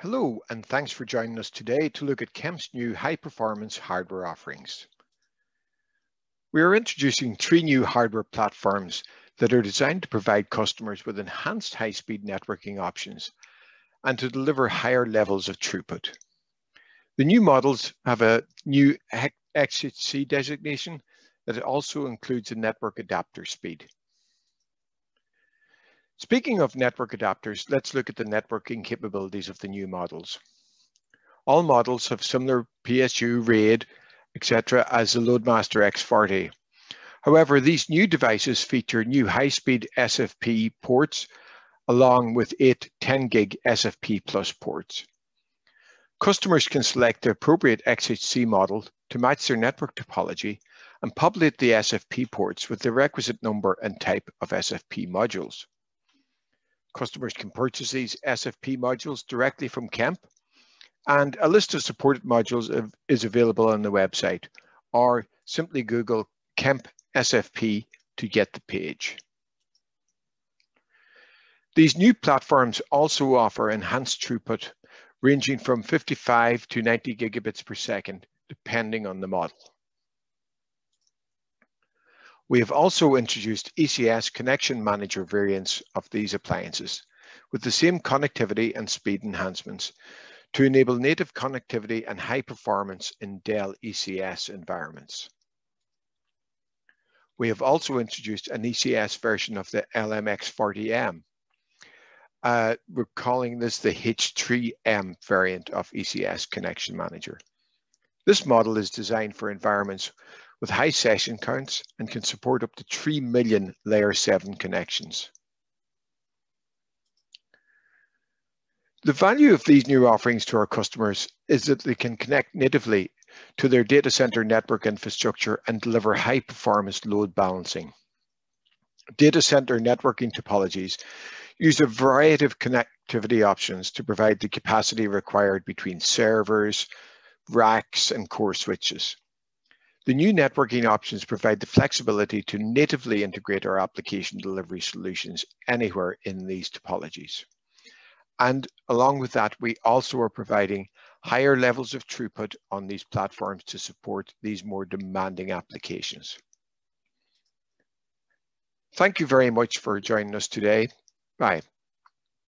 Hello, and thanks for joining us today to look at Kemp's new high-performance hardware offerings. We are introducing three new hardware platforms that are designed to provide customers with enhanced high-speed networking options and to deliver higher levels of throughput. The new models have a new XHC designation that also includes a network adapter speed. Speaking of network adapters, let's look at the networking capabilities of the new models. All models have similar PSU, RAID, etc. as the Loadmaster X40. However, these new devices feature new high-speed SFP ports along with eight 10 gig SFP plus ports. Customers can select the appropriate XHC model to match their network topology and populate the SFP ports with the requisite number and type of SFP modules. Customers can purchase these SFP modules directly from Kemp, and a list of supported modules is available on the website, or simply Google Kemp SFP to get the page. These new platforms also offer enhanced throughput ranging from 55 to 90 gigabits per second, depending on the model. We have also introduced ECS Connection Manager variants of these appliances with the same connectivity and speed enhancements to enable native connectivity and high performance in Dell ECS environments. We have also introduced an ECS version of the LMX40M. Uh, we're calling this the H3M variant of ECS Connection Manager. This model is designed for environments with high session counts and can support up to 3 million layer 7 connections. The value of these new offerings to our customers is that they can connect natively to their data center network infrastructure and deliver high performance load balancing. Data center networking topologies use a variety of connectivity options to provide the capacity required between servers, racks, and core switches. The new networking options provide the flexibility to natively integrate our application delivery solutions anywhere in these topologies. And along with that, we also are providing higher levels of throughput on these platforms to support these more demanding applications. Thank you very much for joining us today. Bye.